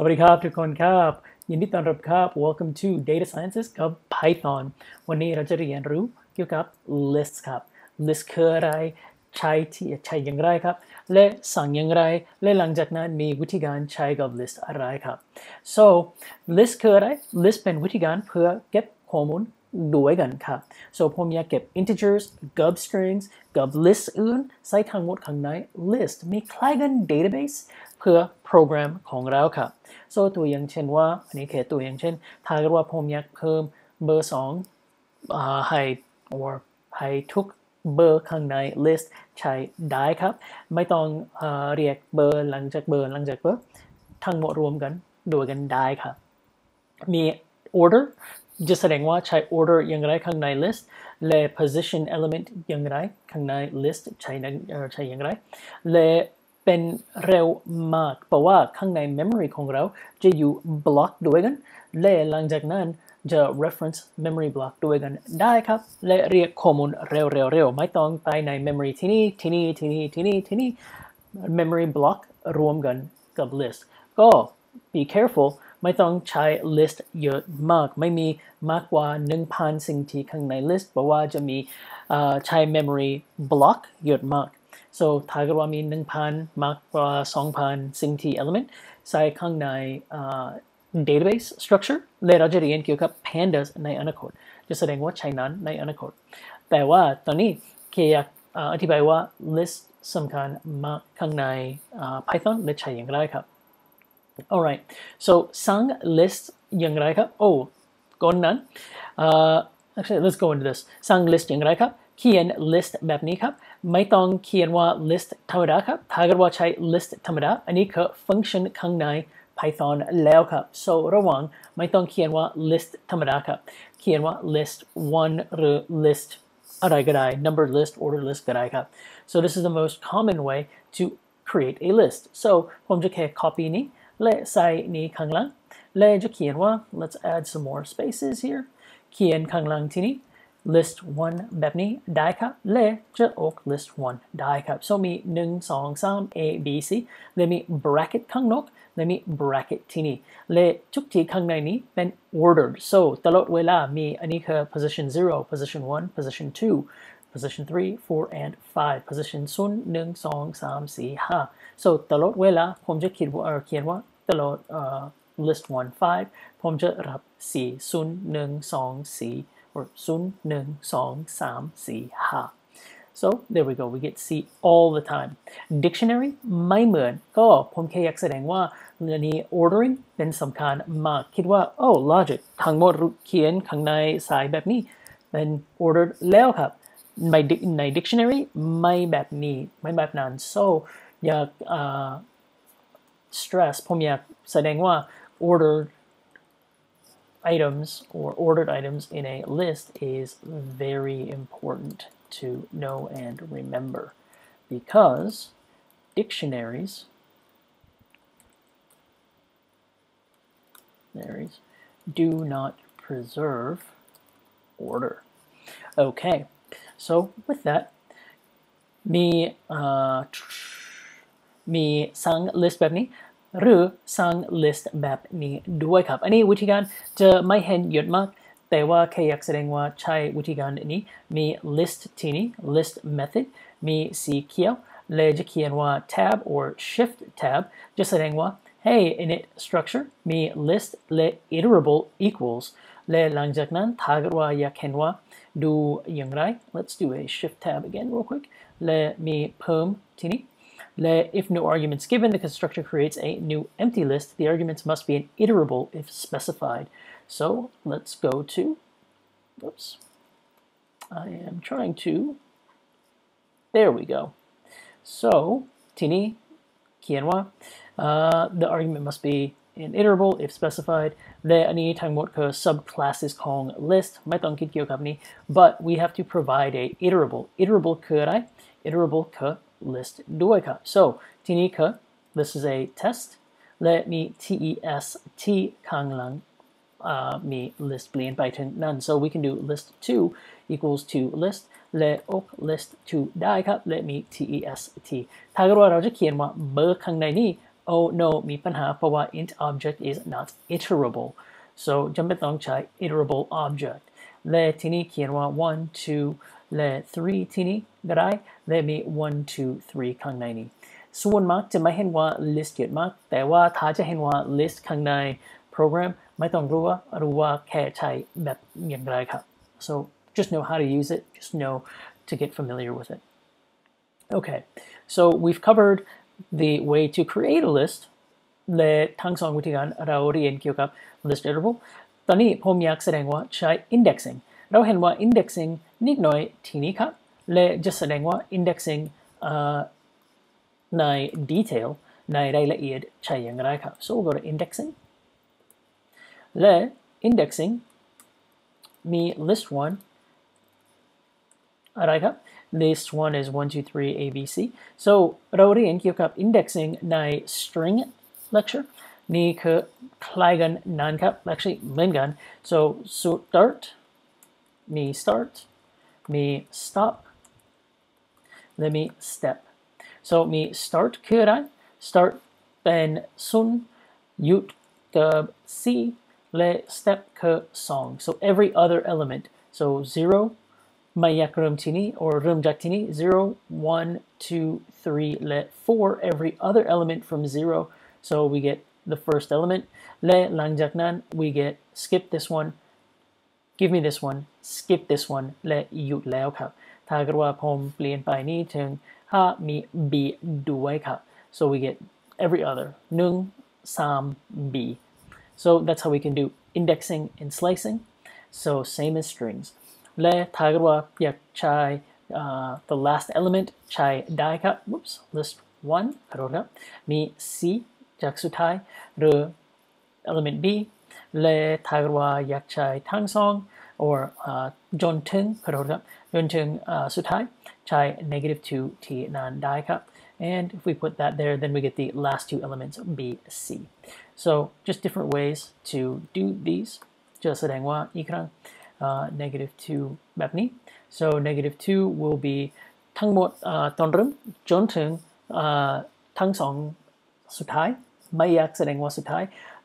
สวัสดีครับทุกคนครับ ยินดีต้อนรับครับ Welcome to Data Sciences กับ Python วันนี้เราจะเรียนรู้เกี่ยวกับ list ครับ list คืออะไร ใช้ที่ใช้อย่างไรครับ และสั่งอย่างไร และหลังจากนั้นมีวิธีการใช้กับ list อะไรครับ so list คืออะไร list เป็นวิธีการเพื่อเก็บข้อมูลด้วยกันครับ so ผมอยากเก็บ integers กับ strings กับ list อื่นใส่ทั้งหมดข้างใน list มีคล้ายกัน database พื่อโปรแกรมของเราครับ so ตัวอย่างเช่นว่าอันนี้แค่ตัวอย่างเช่น ถ้าเกิดว่าผมอยากเพิ่มเบอร์สองให้ or ให้ทุกเบอร์ข้างใน list ใช้ได้ครับ ไม่ต้องเรียกเบอร์หลังจากเบอร์หลังจากเบอร์ทั้งหมดรวมกันด้วยกันได้ครับ มี order จะแสดงว่าใช้ order อย่างไรข้างใน list และ position element อย่างไรข้างใน list ใช้ใช้อย่างไรและ เป็นเร็วมาก เพราะว่าข้างใน memory ของเราจะอยู่ block ด้วยกัน และหลังจากนั้นจะ reference memory block ด้วยกันได้ครับ และเรียกข้อมูลเร็วๆๆไม่ต้องไปใน memory ที่นี่ที่นี่ที่นี่ที่นี่ที่นี่ memory block รวมกันกับ list ก็ be careful ไม่ต้องใช้ list เยอะมาก ไม่มีมากกว่า 1,000 สิ่งที่ข้างใน list เพราะว่าจะมีใช้ memory block เยอะมาก so ถ้าเกิดว่ามี1,000มากกว่า2,000สิ่งที่ element ใส่ข้างใน database structure และเราจะเรียนเกี่ยวกับ pandas ในอนาคต จะแสดงว่าใช้นั้นในอนาคต แต่ว่าตอนนี้เคอยากอธิบายว่า list สำคัญมากข้างใน Python และใช้อย่างไรครับ alright so สร้าง list อย่างไรครับ โอ้ก่อนนั้น actually let's go into this สร้าง list อย่างไรครับ เขียน list แบบนี้ครับไม่ต้องเขียนว่า list ธรรมดาครับถ้าเกิดว่าใช้ list ธรรมดาอันนี้คือ function ข้างใน Python แล้วครับ so ระวังไม่ต้องเขียนว่า list ธรรมดาครับเขียนว่า list 1 หรือ list อะไรก็ได้ number list order list ก็ได้ครับ so this is the most common way to create a list so ผมจะแค่ copy นี้และใส่นี้ข้างล่างและจะเขียนว่า let's add some more spaces here เขียนข้างล่างที่นี้ list 1 แบบนี้ได้ครับและจะออก list 1 ได้ครับ so มี 1 2 3 a b c และมี bracket ข้างนอกและมี bracket ที่นี่และทุกที่ข้างในนี้เป็น ordered so ตลอดเวลามีอันนี้คือ position 0 position 1 position 2 position 3 4 and 5 position 0 1 2 3 4 5 so ตลอดเวลาผมจะคิดว่าเขียนว่าตลอด list 1 5 ผมจะรับ 4 0 1 2 4 or 0 1 2 3 4 5 so there we go we get C all the time dictionary ไม่เหมือน ก็ผมแค่อยากแสดงว่าเรื่องนี้ ordering เป็นสำคัญมาก คิดว่า oh logic ทั้งหมดเขียนข้างในสายแบบนี้เป็น ordered แล้วครับ ในใน dictionary ไม่แบบนี้ ไม่แบบนั้น so อยาก uh, stress ผมอยากแสดงว่า ordered items or ordered items in a list is very important to know and remember because dictionaries dictionaries do not preserve order. Okay, so with that, me uh, me sang list webni หรือสร้าง list แบบนี้ด้วยครับ อันนี้วิธีการจะไม่เห็นเยอะมาก แต่ว่าแค่อยากแสดงว่าใช้วิธีการนี้ มี list ที่นี้ list method มีสีเขียวและจะเขียนว่า tab or shift tab จะแสดงว่า hey init structure มี list และ iterable equals และหลังจากนั้นถ้าเกิดว่าอยากเห็นว่าดูอย่างไร let's do a shift tab again real quick และมีเพิ่มที่นี้ if no arguments given, the constructor creates a new empty list. The arguments must be an iterable if specified. So let's go to, oops, I am trying to, there we go. So, tini, kienwa, uh, the argument must be an iterable if specified. The ani tangmot ka subclasses kong list, mai tong kit kapni, but we have to provide a iterable. Iterable kurai, iterable ka list ด้วยครับ so ทีนี้คือ this is a test let me test ข้างหลัง uh, มี list เปลี่ยนไปถึงนั่น so we can do list 2 equals to list และอก list 2 ได้ครับ let me test ถ้าเกิดว่าเราจะเขียนว่าเบอร์ข้างในนี้ oh no มีปัญหาเพราะว่า int object is not iterable so จำเป็นต้องใช้ iterable object และทีนี้เขียนว่า one two และ three ที่นี้ก็ได้และมี one two three ข้างในนี้ ส่วนมากจะไม่เห็นว่า list เยอะมาก แต่ว่าถ้าจะเห็นว่า list ข้างในโปรแกรมไม่ต้องรู้ว่ารู้ว่าแค่ใช้แบบอย่างไรครับ so just know how to use it just know to get familiar with it okay so we've covered the way to create a list และทั้งสองวิธีการเราเรียนเกี่ยวกับ list iterable ตอนนี้ผมอยากแสดงว่าใช้ indexing เราเห็นว่า indexing นิดหน่อยทีนี้ครับและจะแสดงว่า indexing ใน detail ในรายละเอียดใช้อย่างไรครับ so we'll go to indexing และ indexing มี list one อะไรครับ list one is 1 2 3 abc so เราเรียนเกี่ยวกับ indexing ใน string lecture นี่คือคล้ายกันนั่นครับ actually เหมือนกัน so start มี start me stop. Let me step. So me start kuran, start ben sun, yut ke si, le step ke song. So every other element. So zero, mayak rumtini or rumjaktini, zero, one, two, three, le four, every other element from zero. So we get the first element. Le langjaknan, we get skip this one give me this one skip this one และหยุดแล้วครับ ถ้าเกิดว่าผมเปลี่ยนไปนี่ถึงถ้ามี b ด้วยครับ so we get every other หนึ่งสาม b so that's how we can do indexing and slicing so same as strings และถ้าเกิดว่าอยากใช้ uh, the last element ใช้ได้ครับ whoops list one ขอโทษครับมี c จากสุดท้ายหรือ element b และถ้าเกิดว่าอยากใช้ทั้งสอง or จนถึงขอโทษครับจนถึงสุดท้ายใช้ negative 2 ที่นั้นได้ครับ and if we put that there then we get the last two elements b c so just different ways to do these จะแสดงว่าอีกครั้ง uh, negative 2แบบนี้ so negative 2 will be ทั้งหมดตอน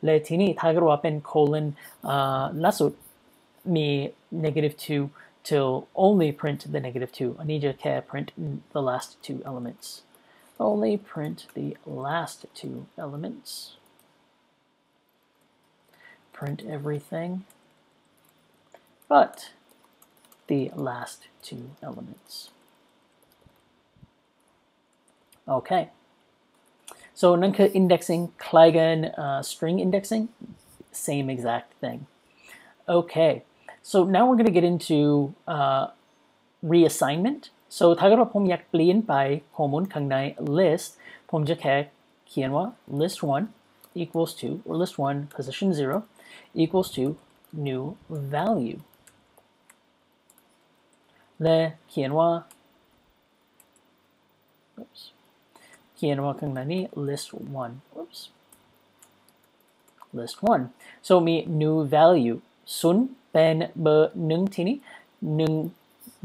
เริ่มจนถึงทั้งสองสุดท้ายไม่อยากแสดงว่าสุดท้ายและทีนี้ถ้าเกิดว่าเป็น colon ล่าสุดมี negative 2 till only print the negative 2อันนี้จะแค่ print the last two elements only print the last two elements print everything but the last two elements okay so นั่นคือ indexing คล้ายกัน uh, string indexing same exact thing okay so now we're going to get into uh, reassignment so ถ้าเกิดว่าผมอยากเปลี่ยนไปข้อมูลข้างใน list ผมจะแค่เขียนว่า list 1 equals to or list 1 position 0 equals to new value และเขียนว่า oops เขียนว่าข้างในนี้ list 1 oops list 1 so มี new value ศูนย์เป็นเบอร์หนึ่งที่นี้หนึ่ง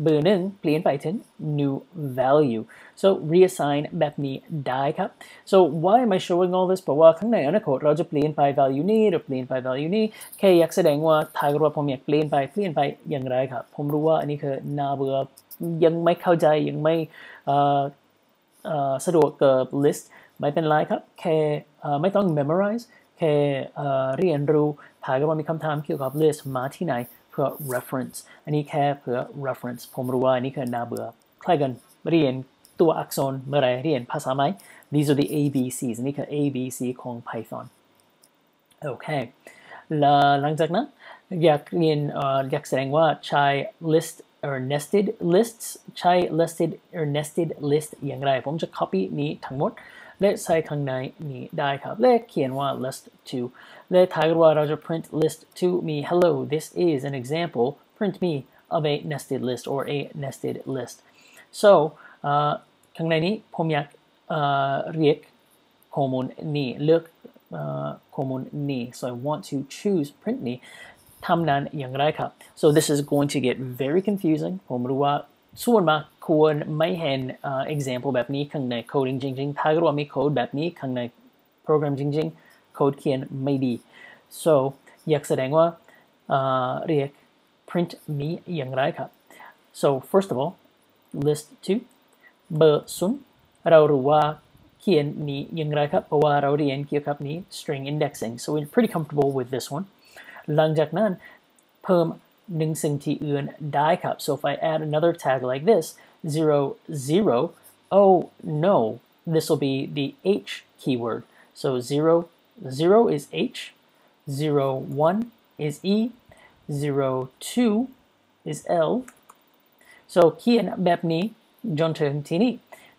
เบอร์หนึ่งเปลี่ยนไปถึง new value so reassign แบบนี้ได้ครับ so why am I showing all this เพราะว่าข้างในอนาคตเราจะเปลี่ยนไป value นี้หรือเปลี่ยนไป value นี้แค่อยากแสดงว่าถ้าเกิดว่าผมอยากเปลี่ยนไปเปลี่ยนไปอย่างไรครับ ผมรู้ว่าอันนี้คือน่าเบื่อยังไม่เข้าใจยังไม่ สะดวกกับ list ไม่เป็นไรครับ แค่ไม่ต้อง memorize แค่เรียนรู้ถ้าเกิดว่ามีคำถามเกี่ยวกับ list มาที่ไหนเพื่อ reference อันนี้แค่เพื่อ reference ผมรู้ว่าอันนี้คือน่าเบื่อใครกันเรียนตัวอักษรเมื่อไรเรียนภาษาไหม these are the ABCs อันนี้คือ ABC ของ Python โอเคหลังจากนั้นอยากเรียนอยากแสดงว่าใช้ list or nested lists ใช้ nested or nested list อย่างไร ผมจะ copy นี้ทั้งหมดและใส่ข้างในนี้ได้ครับและเขียนว่า list 2และถ้าเกิดว่าเราจะ print list 2มี hello this is an example print me of a nested list or a nested list so ข้างในนี้ผมอยากเรียกข้อมูลนี้เลือกข้อมูลนี้ so I want to choose print นี้ ทำนั้นอย่างไรครับ so this is going to get very confusing ผมรู้ว่าส่วนมากควรไม่เห็น example แบบนี้ข้างใน coding จริงๆถ้าเกิดว่ามี code แบบนี้ข้างใน โปรแกรมจริงๆ โค้ดเขียนไม่ดี so อยากแสดงว่าเรียก print มีอย่างไรครับ so first of all list to เบอร์ศูนย์เรารู้ว่าเขียนนี้อย่างไรครับเพราะว่าเราเรียนเกี่ยวกับนี้ string indexing so we're pretty comfortable with this one หลังจากนั้นเพิ่มหนึ่งสิ่งที่อื่นได้ครับ so if I add another tag like this zero zero oh no this will be the h keyword so zero zero is h zero one is e zero two is l so เขียนแบบนี้จนถึงที่นี้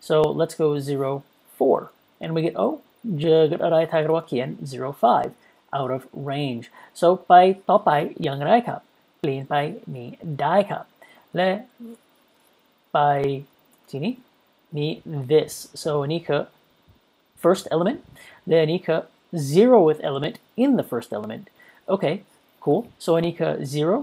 so let's go zero four and we get oh เจอกับอะไรทางว่าเขียน zero five out of range so ไปต่อไปอย่างไรครับเปลี่ยนไปนี้ได้ครับและไปที่นี้มี this so อันนี้คือ first element และอันนี้คือ zeroth element in the first element okay cool so อันนี้คือ zero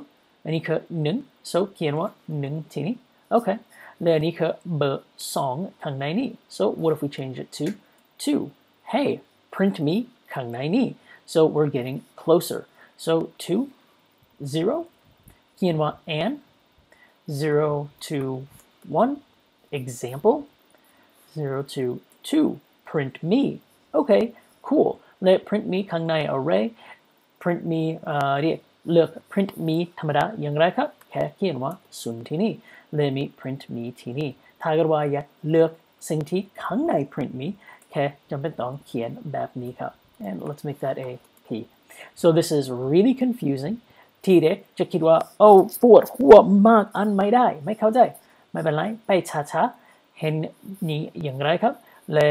อันนี้คือหนึ่ง so เขียนว่าหนึ่งที่นี้ okay และอันนี้คือเบอร์สองข้างในนี้ so what if we change it to two hey print me ข้างในนี้ so we're getting closer so two zero เขียนว่า and zero to one example zero to two print me okay cool และ print me ข้างใน array print me เรียกเลือก print me ธรรมดาอย่างไรครับแค่เขียนว่าศูนย์ที่นี่และมี print me ที่นี่ถ้าเกิดว่าอยากเลือกสิ่งที่ข้างใน print me แค่จำเป็นต้องเขียนแบบนี้ครับ and let's make that a p so this is really confusing ทีเด็กจะคิดว่าโอ้ปวดหัวมากอันไม่ได้ ไม่เข้าใจ ไม่เป็นไร ไปช้าๆ เห็นนี้อย่างไรครับ และ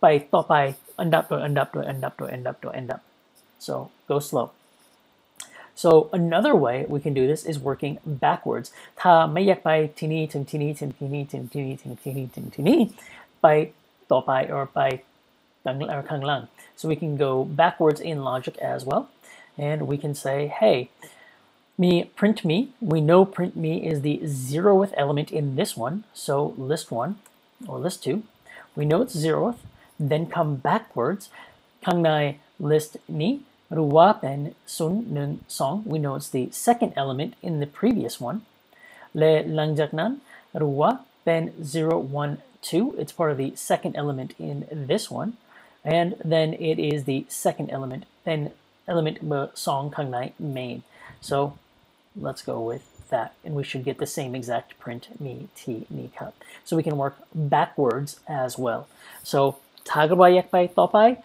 ไปต่อไปอันดับโดยอันดับโดยอันดับโดยอันดับโดยอันดับ so go slow so another way we can do this is working backwards ถ้าไม่อยากไปที่นี่ถึงที่นี่ถึงที่นี่ถึงที่นี่ถึงที่นี่ถึงที่นี่ไปต่อไป or ไป uh, so we can go backwards in logic as well. And we can say, hey, me print me. We know print me is the zeroth element in this one. So list one or list two. We know it's zeroth. Then come backwards. Kangnai list ni ruwa pen sun nun song. We know it's the second element in the previous one. Le langjaknan ruwa pen zero one two. It's part of the second element in this one and then it is the second element, then element song kangnai main. So let's go with that, and we should get the same exact print mi ti ni ka. So we can work backwards as well. So tagarwa yakbai topai,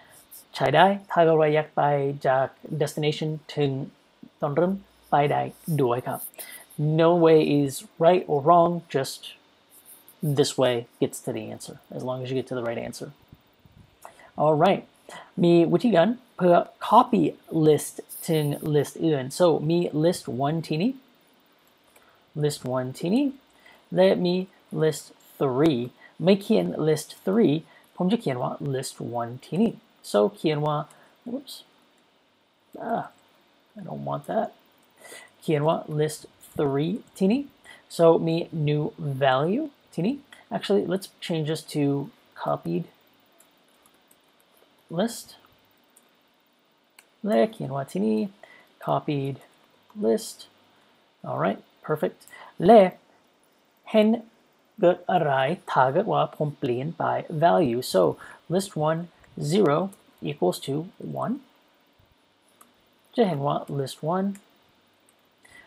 chaidai, tagarwa yakbai jak destination tin tonrim, bai dai duai ka. No way is right or wrong, just this way gets to the answer, as long as you get to the right answer. all right มีวิธีการเพื่อ copy list ถึง list อื่น so มี list 1ที่นี่ list 1ที่นี่และมี list 3ไม่เขียน list 3ผมจะเขียนว่า list 1ที่นี่ so เขียนว่า whoops ah I don't want that เขียนว่า list 3ที่นี่ so มี new value ที่นี่ actually let's change this to copied list, Leki and copied list. All right, perfect. Le hen gut array target wa pomplien by value. So list one zero equals to one. Jehenwa list one.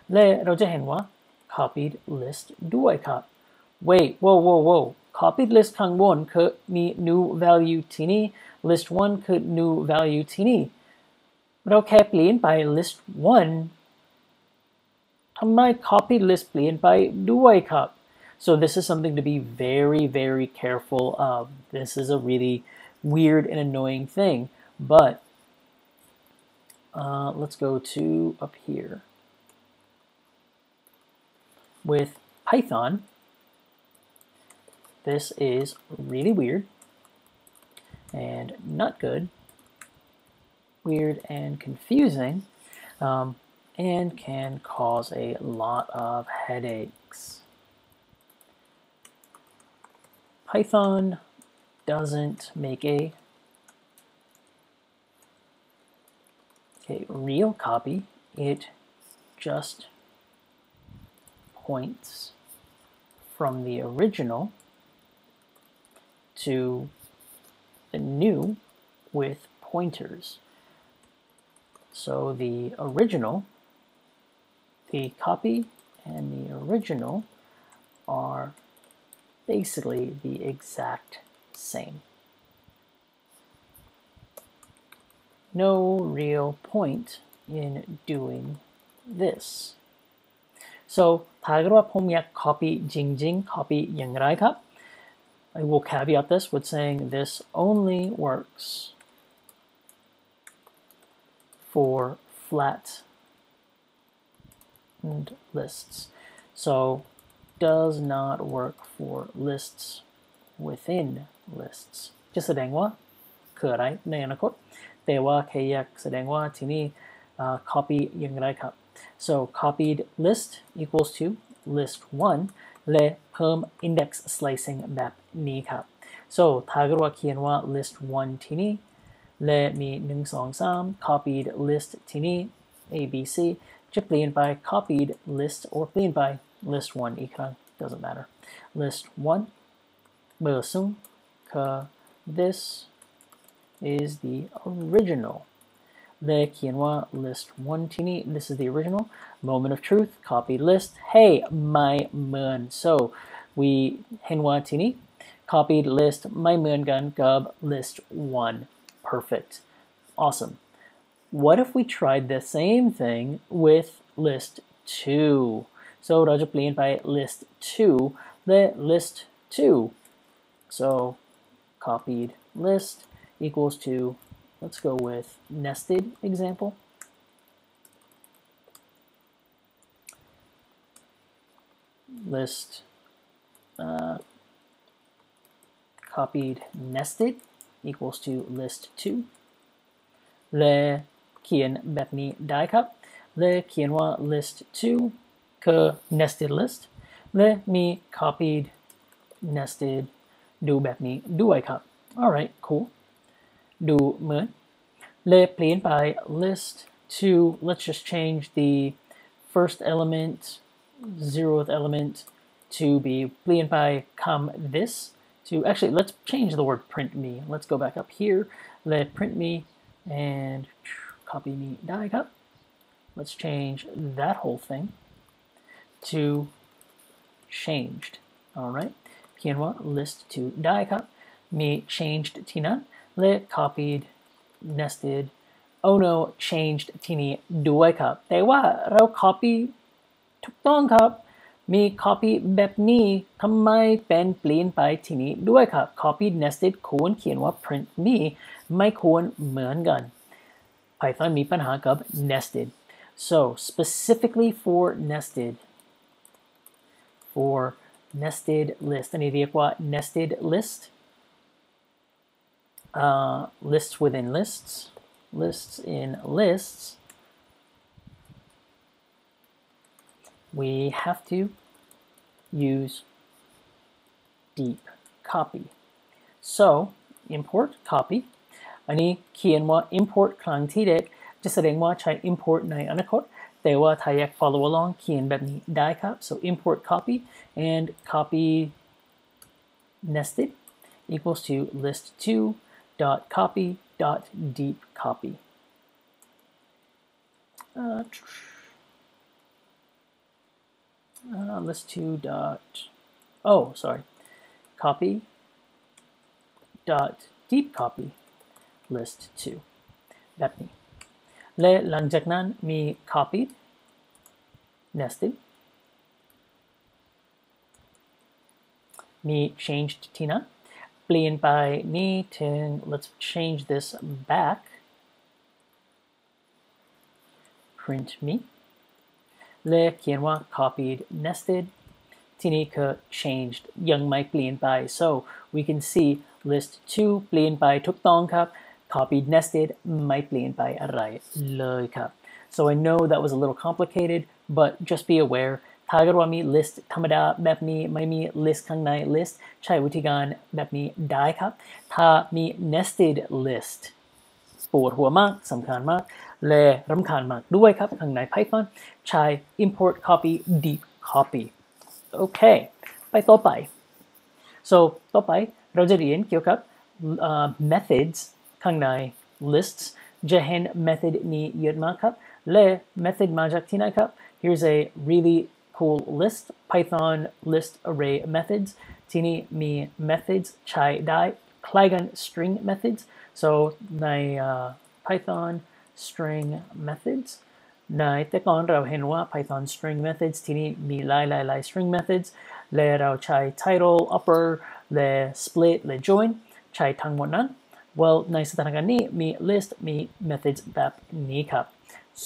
Le rojehenwa copied list duikap. Wait, whoa, whoa, whoa copied list ข้างบนคือมี new value ที่นี่ list 1คือ new value ที่นี่เราแค่เปลี่ยนไป list 1ทำไม copied list เปลี่ยนไปด้วยครับ so this is something to be very very careful of this is a really weird and annoying thing but uh, let's go to up here with Python this is really weird and not good. Weird and confusing um, and can cause a lot of headaches. Python doesn't make a okay real copy. It just points from the original to the new with pointers so the original the copy and the original are basically the exact same no real point in doing this. So ถ้าเกิดว่าผมอยาก copy จริงๆ copy อย่างไรครับ I will caveat this with saying this only works for flat and lists. So does not work for lists within lists จะแสดงว่าคืออะไรในอนาคตแต่ว่าแค่อยากแสดงว่าที่นี่ uh, copy อย่างไรครับ so copied list equals to list 1และ เพิ่ม index slicing แบบนี้ครับ so ถ้าเกิดว่าเขียนว่า list 1 ที่นี่และมี 1 2 3 copied list ที่นี่ a b c จะเปลี่ยนไป copied list or เปลี่ยนไป list 1 อีกครั้ง doesn't matter list 1 เบอร์ซึ่งคือ this is the original. The Kianwa list one tini. This is the original. Moment of truth. Copy list. Hey, my moon. So we Henwa tini. Copied list. My moon gun gub list one. Perfect. Awesome. What if we tried the same thing with list two? So Raja by list two. The list two. So copied list equals to, let's go with nested example. List uh, copied nested equals to list 2 และเขียนแบบนี้ได้ครับและเขียนว่า list 2คือ nested list และมี copied nested ดูแบบนี้ด้วยครับ alright cool ดูเหมือนเลยเปลี่ยนไป list to let's just change the first element zeroth element to be เปลี่ยนไปคำ this to actually let's change the word print me let's go back up here let print me and copy me ได้ครับ let's change that whole thing to changed all right เขียนว่า list to ได้ครับมี changed ที่นั้น lit copied nested oh no changed ทีนี้ด้วยครับแต่ว่าเรา copy ถูกต้องครับมี copy แบบนี้ทำไมเป็นเปลี่ยนไปทีนี้ด้วยครับ copy nested ควรเขียนว่า print me ไม่ควรเหมือนกัน Python มีปัญหากับ nested so specifically for nested for nested list อันนี้เรียกว่า nested list uh, lists within lists, lists in lists, we have to use deep copy. So import copy. อันนี้เขียนว่า import ครั้งที่เด็กจะแสดงว่าใช้ import ในอนาคตแต่ว่าถ้าอยาก follow along เขียนแบบนี้ได้ครับ so import copy and copy nested equals to list2 copy.deepcopy. Uh, uh, list two dot, oh, sorry, copy dot deep copy list two. That me. Le Langjagnan me copied, nested. Me changed Tina. นั้น Explain by Newton. Let's change this back. Print me. Le quienwa copied nested. Tinika changed young Mike Blean by. So we can see list two Blean by took cup copied nested might Blean by array le cup. So I know that was a little complicated, but just be aware ถ้าเกิดว่ามี list ธรรมดาแบบนี้ไม่มี list ข้างใน list ใช้วิธีการแบบนี้ได้ครับ ถ้ามี nested list ปวดหัวมากสำคัญมาก และรำคาญมากด้วยครับ ข้างใน Python ใช้ import copy deep copy โอเค ไปต่อไป so ต่อไปเราจะเรียนเกี่ยวกับ uh, methods ข้างใน lists จะเห็น method นี้เยอะมากครับและ method มาจากที่ไหนครับ here's a really cool list Python list array methods ที่นี่มี methods ใช้ได้คล้ายกัน string methods so ใน uh, Python string methods ในแต่ก่อนเราเห็นว่า Python string methods ที่นี่มีหลายหลายหลาย string methods และเราใช้ title upper และ split และ join ใช้ทั้งหมดนั้น well ในสถานการณ์นี้มี list มี methods แบบนี้ครับ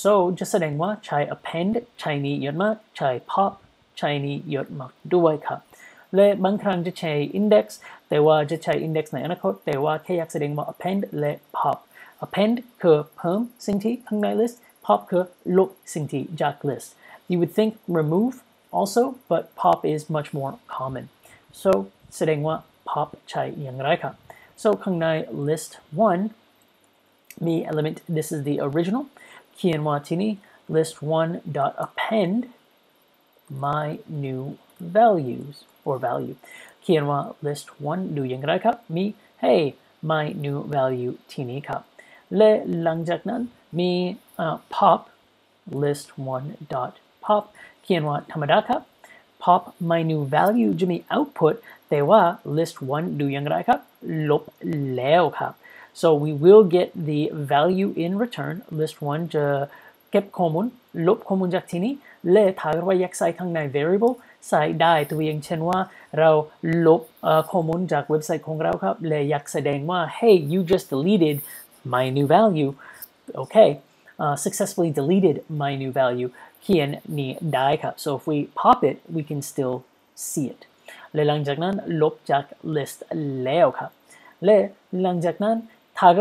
so จะแสดงว่าใช้ append ใช้นี้เยอะมากใช้ pop ใช้นี้เยอะมากด้วยครับและบางครั้งจะใช้ index แต่ว่าจะใช้ index ในอนาคตแต่ว่าแค่อยากแสดงว่า append และ pop append คือเพิ่มสิ่งที่ข้างใน list pop คือลบสิ่งที่จาก list you would think remove also but pop is much more common so แสดงว่า pop ใช้อย่างไรครับ so ข้างใน list 1 มี element this is the original เขียนว่าที่นี่ list 1 dot append my new values or value เขียนว่า list 1 ดูอย่างไรครับ มี hey my new value ที่นี้ครับ และหลังจากนั้นมี uh, pop list 1 dot pop เขียนว่าธรรมดาครับ pop my new value จะมี output แต่ว่า list 1 ดูอย่างไรครับ ลบแล้วครับ so we will get the value in return list 1 จะเก็บข้อมูลลบข้อมูลจากที่นี้และถ้าเราอยากใส่ข้างใน variable ใส่ได้ตัวอย่างเช่นว่าเราลบข้อมูลจากเว็บไซต์ของเราครับและอยากแสดงว่า hey you just deleted my new value okay uh, successfully deleted my new value เขียนนี้ได้ครับ so if we pop it we can still see it และหลังจากนั้นลบจาก list แล้วครับและหลังจากนั้น Okay,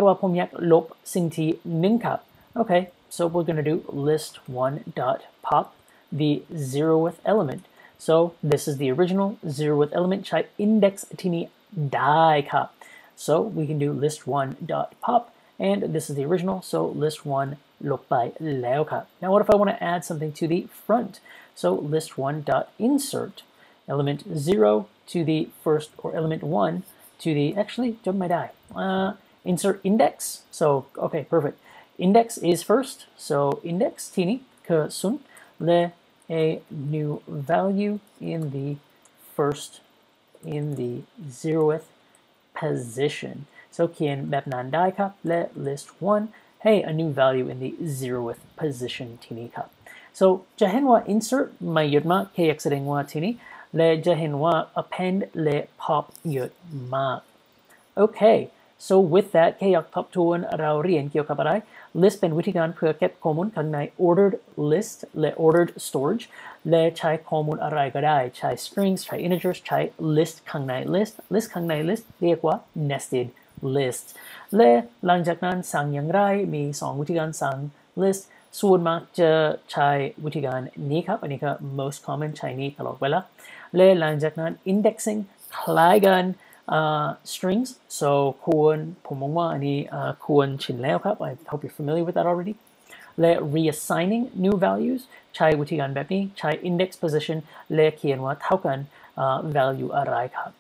so we're going to do list one dot pop the zeroth element. So this is the original zeroth element chai index tini die ka. So we can do list one dot pop, and this is the original, so list one lop by leoka. Now what if I want to add something to the front? So list one dot insert element zero to the first or element one to the actually jump my die. Uh, insert index. So, okay, perfect. Index is first. So index tini ke sun le a new value in the first, in the zeroth position. So kien map nan le list one. Hey, a new value in the zeroth position tini ka. So jahenwa insert mayudma ke exitengwa tini le jahenwa append le pop yudma. Okay. So with that แค่อยากทบทวนเราเรียนเกี่ยวกับอะไร list เป็นวิธีการเพื่อเก็บข้อมูลข้างใน ordered list และ ordered storage และใช้ข้อมูลอะไรก็ได้ ใช้ strings ใช้ integers ใช้ list ข้างใน list list ข้างใน list เรียกว่า nested list และหลังจากนั้นสั่งอย่างไร มี 2 วิธีการสั่ง list ส่วนมากจะใช้วิธีการนี้ครับ อันนี้ก็ most common ใช้นี้ตลอดเวลาและหลังจากนั้น indexing คล้ายกัน uh, strings so ควรผมมองว่าอันนี้ uh, ควรชินแล้วครับ I hope you're familiar with that already และ reassigning new values ใช้วิธีการแบบนี้ใช้ index position และเขียนว่าเท่ากัน uh, value อะไรครับ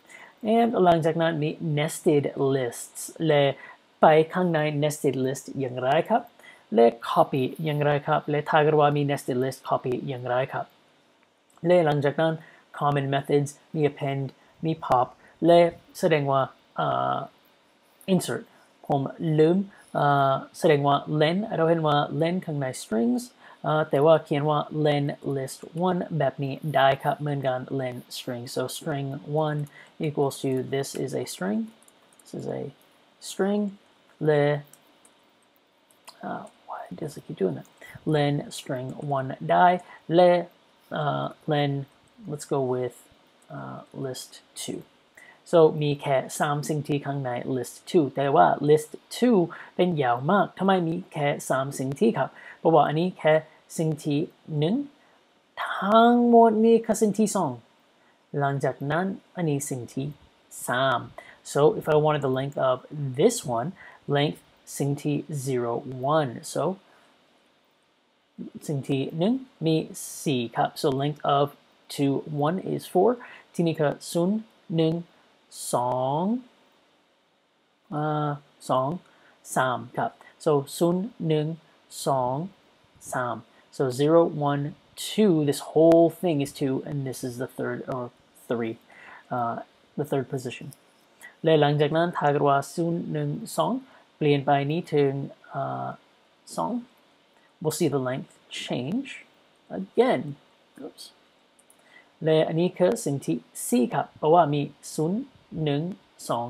and หลังจากนั้นมี nested lists และไปข้างใน nested list อย่างไรครับ และ copy อย่างไรครับ และถ้าเกิดว่ามี nested list copy อย่างไรครับ และหลังจากนั้น common methods มี append มี pop และแสดงว่า uh, insert ผมลืม uh, แสดงว่า len เราเห็นว่า len ข้างใน strings uh, แต่ว่าเขียนว่า len list 1แบบนี้ได้ครับเหมือนกัน len string so string 1 equals to this is a string this is a string และ uh, why does it keep doing that len string 1 ได้และ uh, len let's go with uh, list 2 so มีแค่ 3 สิ่งที่ข้างใน list 2 แต่ว่า list 2 เป็นยาวมากทำไมมีแค่ 3 สิ่งที่ครับเพราะว่าอันนี้แค่สิ่งที่หนึ่งทั้งหมดมีแค่สิ่งที่สองหลังจากนั้นอันนี้สิ่งที่3 so if I wanted the length of this one length สิ่งที่ zero one so สิ่งที่หนึ่งมีสี่ครับ so length of two one is four ที่นี่คือศูนย์หนึ่ง สองอ่าสองสามครับ so ศูนย์หนึ่งสองสาม so zero one two this whole thing is two and this is the third or three uh, the third position และหลังจากนั้นถ้าเกิดว่าศูนย์หนึ่งสองเปลี่ยนไปนี้ถึงสอง we'll see the length change again oops และอันนี้คือสิ่งที่สี่ครับเพราะว่ามีศูนย์ หนึ่งสอง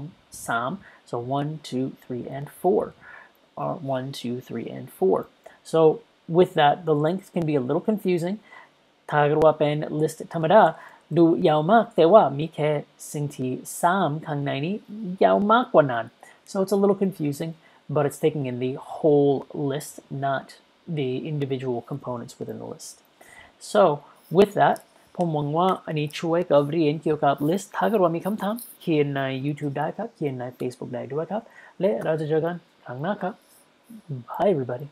สาม so one two three and four or one two three and four so with that the length can be a little confusing ถ้าเกิดว่าเป็น list ธรรมดาดูยาวมากแต่ว่ามีแค่สิ่งที่สามข้างในนี้ยาวมากกว่านั้น so it's a little confusing but it's taking in the whole list not the individual components within the list so with that ผมหวังว่าอันนี้ช่วยกับเรียนเกี่ยวกับ list ถ้าเกิดว่ามีคำถามเขียนใน YouTube ได้ครับ เขียนใน Facebook ได้ด้วยครับ และเราจะเจอกันครั้งหน้าครับ Hi everybody